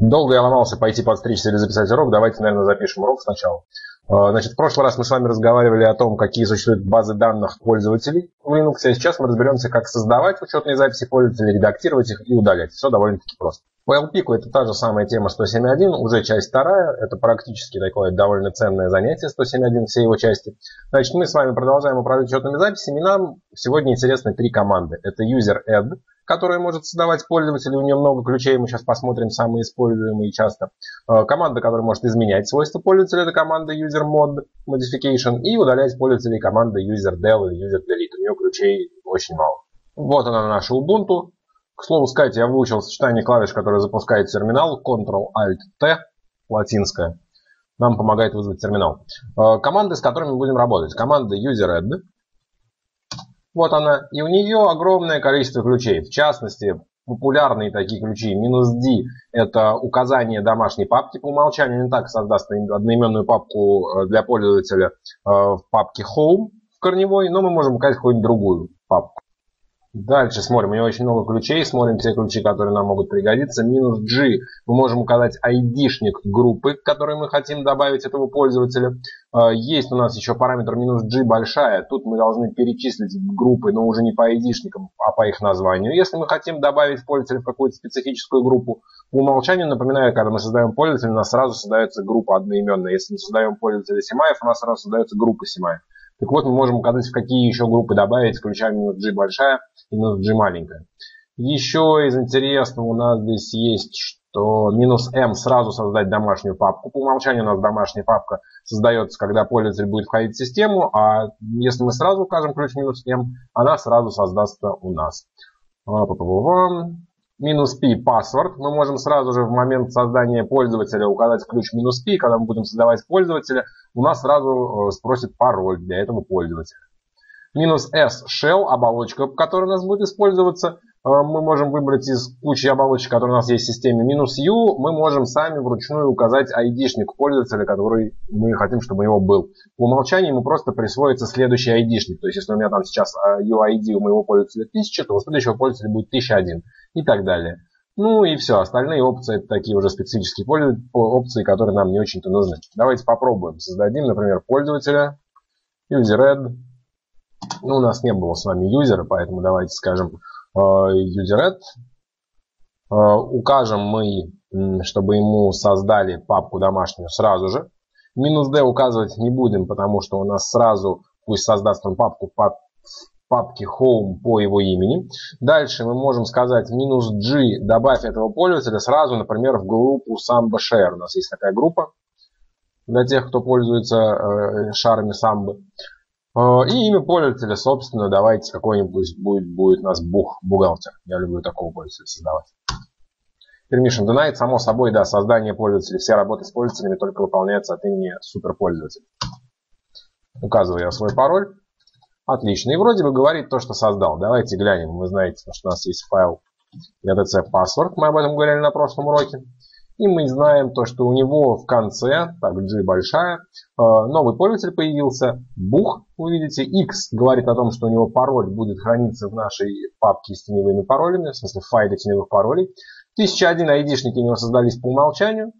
Долго я ломался пойти подстричься или записать урок. Давайте, наверное, запишем урок сначала. А, значит, в прошлый раз мы с вами разговаривали о том, какие существуют базы данных пользователей в Linux, а сейчас мы разберемся, как создавать учетные записи пользователей, редактировать их и удалять. Все довольно-таки просто. По LPIC это та же самая тема 107.1, уже часть вторая. Это практически такое довольно ценное занятие 107.1, все его части. Значит, мы с вами продолжаем управлять учетными записями. Нам сегодня интересны три команды. Это user add, которая может создавать пользователь. У нее много ключей, мы сейчас посмотрим самые используемые часто. Э, команда, которая может изменять свойства пользователя, это команда userMod modification. И удалять пользователей команда userdel или userdelete. У нее ключей очень мало. Вот она наша Ubuntu. К слову сказать, я выучил сочетание клавиш, которые запускает терминал. Ctrl-Alt-T, латинская. Нам помогает вызвать терминал. Э, команды, с которыми будем работать. Команда usered вот она. И у нее огромное количество ключей. В частности, популярные такие ключи. Минус D – это указание домашней папки. По умолчанию не так создаст одноименную папку э, для пользователя э, в папке Home в корневой, но мы можем указать какую-нибудь другую папку. Дальше смотрим, у него очень много ключей, смотрим те ключи, которые нам могут пригодиться. Минус G, мы можем указать ID-шник группы, к мы хотим добавить этого пользователя. А, есть у нас еще параметр минус G большая, тут мы должны перечислить группы, но уже не по ID-шникам, а по их названию. Если мы хотим добавить пользователя в какую-то специфическую группу, по умолчанию, напоминаю, когда мы создаем пользователя, у нас сразу создается группа одноименная. Если мы создаем пользователя Симаев, у нас сразу создается группа Симаев. Так вот, мы можем указать, в какие еще группы добавить с ключами минус G большая и минус G маленькая. Еще из интересного у нас здесь есть, что минус M сразу создать домашнюю папку. По умолчанию у нас домашняя папка создается, когда пользователь будет входить в систему, а если мы сразу укажем ключ минус M, она сразу создастся у нас. А, минус P password. Мы можем сразу же в момент создания пользователя указать ключ минус P. Когда мы будем создавать пользователя, у нас сразу э, спросит пароль для этого пользователя. Минус S shell, оболочка, которая у нас будет использоваться. Э, мы можем выбрать из кучи оболочек, которые у нас есть в системе. Минус U мы можем сами вручную указать ID-шник пользователя, который мы хотим, чтобы у него был. По умолчанию ему просто присвоится следующий ID-шник. То есть, если у меня там сейчас UID у моего пользователя 1000, то у следующего пользователя будет 1001 и так далее. Ну и все, остальные опции это такие уже специфические опции, которые нам не очень-то нужны. Давайте попробуем. Создадим, например, пользователя, usered. Ну, у нас не было с вами юзера, поэтому давайте скажем э, usered. Э, укажем мы, чтобы ему создали папку домашнюю сразу же. Минус D указывать не будем, потому что у нас сразу, пусть создаст он папку под папке home по его имени. Дальше мы можем сказать минус G, добавь этого пользователя сразу, например, в группу Samba Share. У нас есть такая группа для тех, кто пользуется э, шарами Samba. Э, и имя пользователя, собственно, давайте какой-нибудь будет, будет у нас бух, бухгалтер. Я люблю такого пользователя создавать. Permission denied, само собой, да, создание пользователя, все работы с пользователями только выполняются от имени суперпользователя. Указываю я свой пароль. Отлично. И вроде бы говорит то, что создал. Давайте глянем. Вы знаете, что у нас есть файл etc password. Мы об этом говорили на прошлом уроке. И мы знаем то, что у него в конце, так, G большая, э, новый пользователь появился, бух, вы видите, X говорит о том, что у него пароль будет храниться в нашей папке с теневыми паролями, в смысле в файле теневых паролей. 1001 ID-шники у него создались по умолчанию,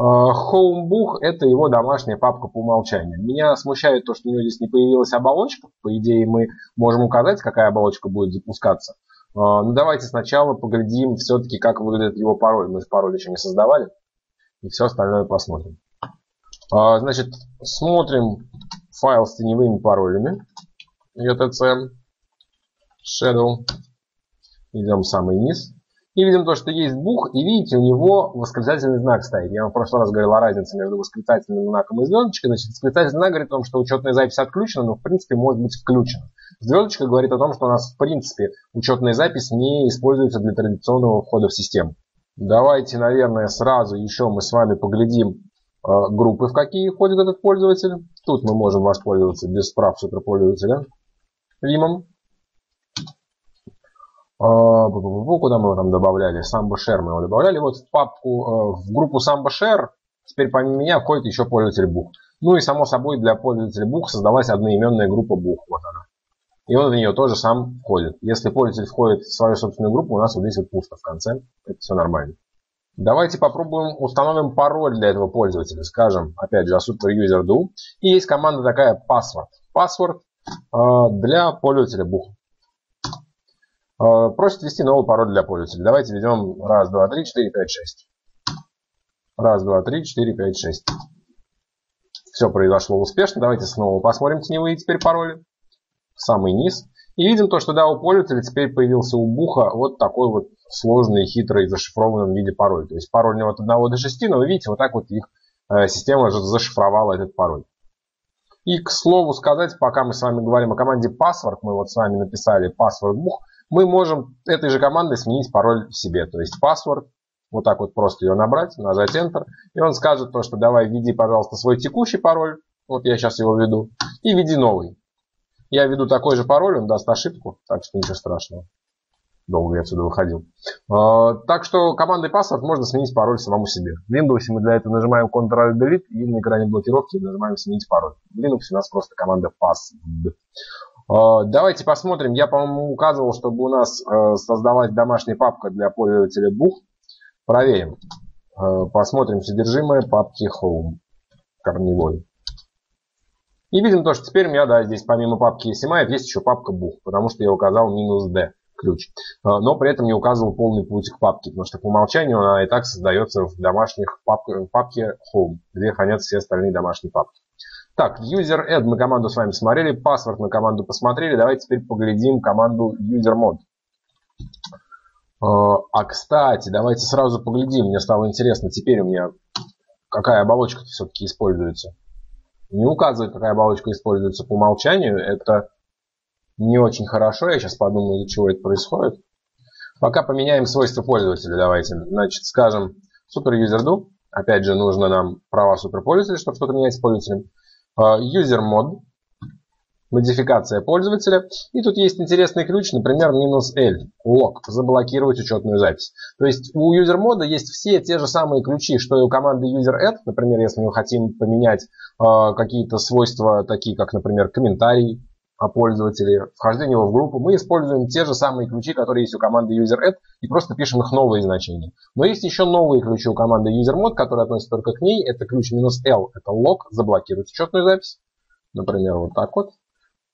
Homebook – это его домашняя папка по умолчанию. Меня смущает то, что у него здесь не появилась оболочка. По идее, мы можем указать, какая оболочка будет запускаться. А, ну, давайте сначала поглядим все-таки, как выглядит его пароль. Мы же пароль еще не создавали. И все остальное посмотрим. А, значит, смотрим файл с теневыми паролями. etc shadow. Идем в самый низ. И видим то, что есть бух, и видите, у него восклицательный знак стоит. Я вам в прошлый раз говорил о разнице между восклицательным знаком и звездочкой. Значит, восклицательный знак говорит о том, что учетная запись отключена, но в принципе может быть включена. Звездочка говорит о том, что у нас в принципе учетная запись не используется для традиционного входа в систему. Давайте, наверное, сразу еще мы с вами поглядим э, группы, в какие входит этот пользователь. Тут мы можем воспользоваться без прав суперпользователя. Вимом. А, куда мы его там добавляли? Samba Share мы его добавляли. Вот в папку, э, в группу Samba Share теперь помимо меня входит еще пользователь Бух. Ну и само собой для пользователя Бух создалась одноименная группа Бух. Вот она. И он в нее тоже сам входит. Если пользователь входит в свою собственную группу, у нас вот здесь вот пусто в конце. Это все нормально. Давайте попробуем установим пароль для этого пользователя. Скажем, опять же, superuser.do. И есть команда такая password. Password э, для пользователя бух. Э, просит ввести новый пароль для пользователя. Давайте введем раз, два, три, четыре, пять, шесть. Раз, два, три, четыре, пять, шесть. Все произошло успешно. Давайте снова посмотрим теневые теперь пароли. Самый низ. И видим то, что да, у пользователя теперь появился у буха вот такой вот сложный, хитрый, зашифрованном виде пароль. То есть пароль него от 1 до 6, но вы видите, вот так вот их э, система зашифровала этот пароль. И к слову сказать, пока мы с вами говорим о команде password, мы вот с вами написали password бух, мы можем этой же командой сменить пароль себе. То есть password, вот так вот просто ее набрать, нажать Enter, и он скажет то, что давай введи, пожалуйста, свой текущий пароль, вот я сейчас его введу, и введи новый. Я введу такой же пароль, он даст ошибку, так что ничего страшного. Долго я отсюда выходил. А, так что командой password можно сменить пароль самому себе. В Windows мы для этого нажимаем Ctrl-Delete и на экране блокировки нажимаем сменить пароль. В Linux у нас просто команда password. А, давайте посмотрим. Я, по-моему, указывал, чтобы у нас э, создавать домашняя папка для пользователя Бух. Проверим. А, посмотрим содержимое папки Home корневой. И видим то, что теперь у меня, да, здесь помимо папки ESMI есть еще папка Бух, потому что я указал минус D ключ. А, но при этом не указывал полный путь к папке, потому что по умолчанию она и так создается в домашних пап папке Home, где хранятся все остальные домашние папки. Так, user add мы команду с вами смотрели, паспорт мы команду посмотрели. Давайте теперь поглядим команду user mod. А, а кстати, давайте сразу поглядим. Мне стало интересно, теперь у меня какая оболочка все-таки используется не указывает, какая оболочка используется по умолчанию, это не очень хорошо. Я сейчас подумаю, из-за чего это происходит. Пока поменяем свойства пользователя. Давайте, значит, скажем superuser.do. Опять же, нужно нам права суперпользователя, чтобы что-то менять с пользователем. А, user mod модификация пользователя. И тут есть интересный ключ, например, минус L, лог, заблокировать учетную запись. То есть у user мода есть все те же самые ключи, что и у команды user add. Например, если мы хотим поменять э, какие-то свойства, такие как, например, комментарий о пользователе, вхождение его в группу, мы используем те же самые ключи, которые есть у команды user add, и просто пишем их новые значения. Но есть еще новые ключи у команды user mod, которые относятся только к ней. Это ключ минус L, это лог, заблокировать учетную запись. Например, вот так вот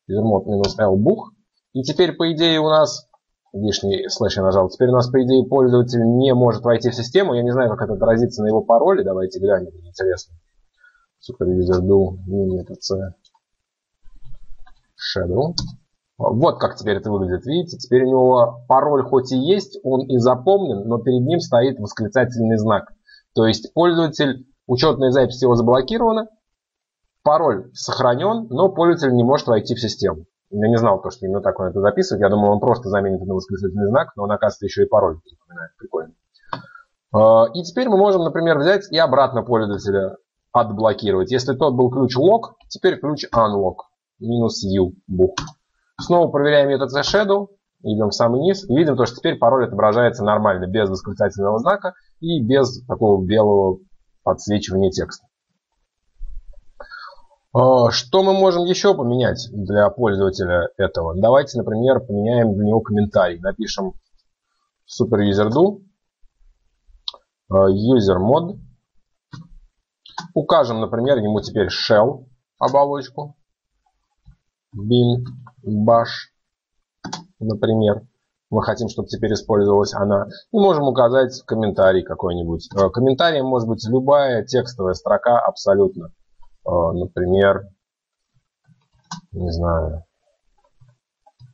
вермут минус L бух. И теперь, по идее, у нас лишний слэш я нажал. Теперь у нас, по идее, пользователь не может войти в систему. Я не знаю, как это отразится на его пароле. Давайте глянем, интересно. Superuser do mini etc shadow. Вот как теперь это выглядит. Видите, теперь у него пароль хоть и есть, он и запомнен, но перед ним стоит восклицательный знак. То есть пользователь, учетная запись его заблокирована, Пароль сохранен, но пользователь не может войти в систему. Я не знал, то, что именно так он это записывает. Я думал, он просто заменит на восклицательный знак, но он, оказывается, еще и пароль запоминает. Прикольно. А, и теперь мы можем, например, взять и обратно пользователя отблокировать. Если тот был ключ lock, теперь ключ unlock. Минус u бух. Снова проверяем метод shadow. Идем в самый низ и видим, то, что теперь пароль отображается нормально, без восклицательного знака и без такого белого подсвечивания текста. А, что мы можем еще поменять для пользователя этого? Давайте, например, поменяем для него комментарий. Напишем superuser.do а, user Укажем, например, ему теперь shell оболочку. Bin bash, например. Мы хотим, чтобы теперь использовалась она. И можем указать комментарий какой-нибудь. А, комментарием может быть любая текстовая строка абсолютно. А, например, не знаю,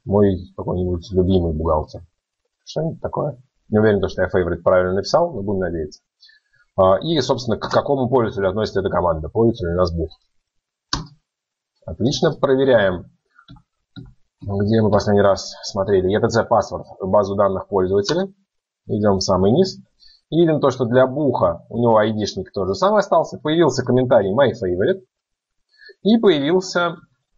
мой какой-нибудь любимый бухгалтер. Что-нибудь такое. Не уверен, что я favorite правильно написал, но будем надеяться. А, и, собственно, к какому пользователю относится эта команда. Пользователь у нас бух. Отлично, проверяем. Где мы последний раз смотрели? ETC паспорт, базу данных пользователя. Идем в самый низ. И видим то, что для буха у него айдишник тоже самый остался. Появился комментарий My Favorite. И появился,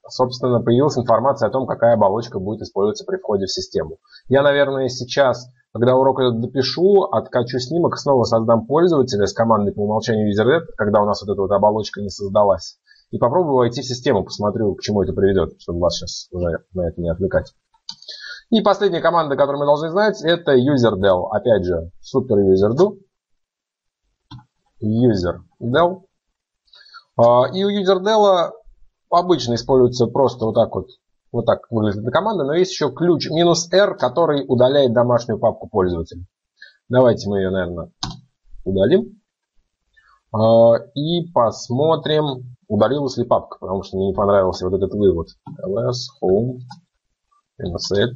собственно, появилась информация о том, какая оболочка будет использоваться при входе в систему. Я, наверное, сейчас, когда урок этот допишу, откачу снимок, снова создам пользователя с командой по умолчанию UserNet, когда у нас вот эта вот оболочка не создалась. И попробую войти в систему, посмотрю, к чему это приведет, чтобы вас сейчас уже на это не отвлекать. И последняя команда, которую мы должны знать, это userdel. Опять же, super user do. userdel. А, и у userdel обычно используется просто вот так вот. Вот так выглядит эта команда, но есть еще ключ минус R, который удаляет домашнюю папку пользователя. Давайте мы ее, наверное, удалим. А, и посмотрим, удалилась ли папка, потому что мне не понравился вот этот вывод. ls home minus l.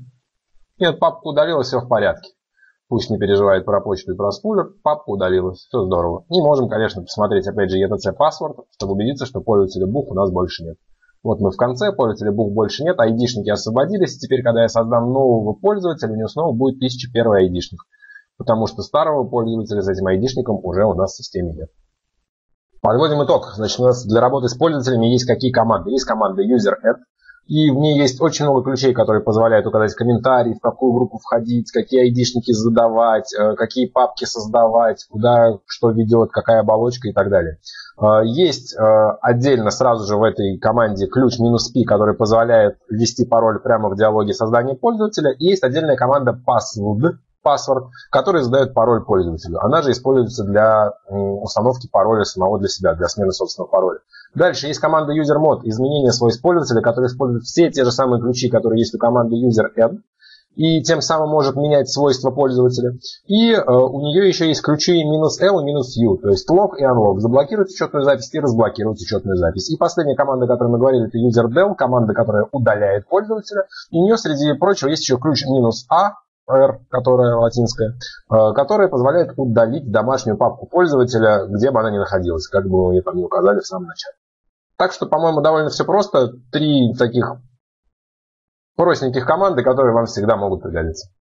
Нет, папка удалилась, все в порядке. Пусть не переживает про почту и про спулер, папка удалилась, все здорово. Не можем, конечно, посмотреть опять же ETC password, чтобы убедиться, что пользователя бух у нас больше нет. Вот мы в конце, пользователя бух больше нет, айдишники освободились. Теперь, когда я создам нового пользователя, у него снова будет 1001 айдишник. Потому что старого пользователя с этим айдишником уже у нас в системе нет. Подводим итог. Значит, у нас для работы с пользователями есть какие команды? Есть команда user add, и в ней есть очень много ключей, которые позволяют указать комментарии, в какую группу входить, какие айдишники задавать, э, какие папки создавать, куда что ведет, какая оболочка и так далее. Э, есть э, отдельно сразу же в этой команде ключ минус P, который позволяет ввести пароль прямо в диалоге создания пользователя. И есть отдельная команда password, password, который задает пароль пользователю. Она же используется для установки пароля самого для себя, для смены собственного пароля. Дальше есть команда userMod, изменение свойств пользователя, который использует все те же самые ключи, которые есть у команды userN, и тем самым может менять свойства пользователя. И э, у нее еще есть ключи минус L и минус U, то есть log и unlock. Заблокировать учетную запись и разблокировать учетную запись. И последняя команда, о которой мы говорили, это userdel, команда, которая удаляет пользователя. И у нее, среди прочего, есть еще ключ минус A, R, которая латинская, э, которая позволяет удалить домашнюю папку пользователя, где бы она ни находилась, как бы мы ее там не указали в самом начале. Так что, по-моему, довольно все просто. Три таких простеньких команды, которые вам всегда могут пригодиться.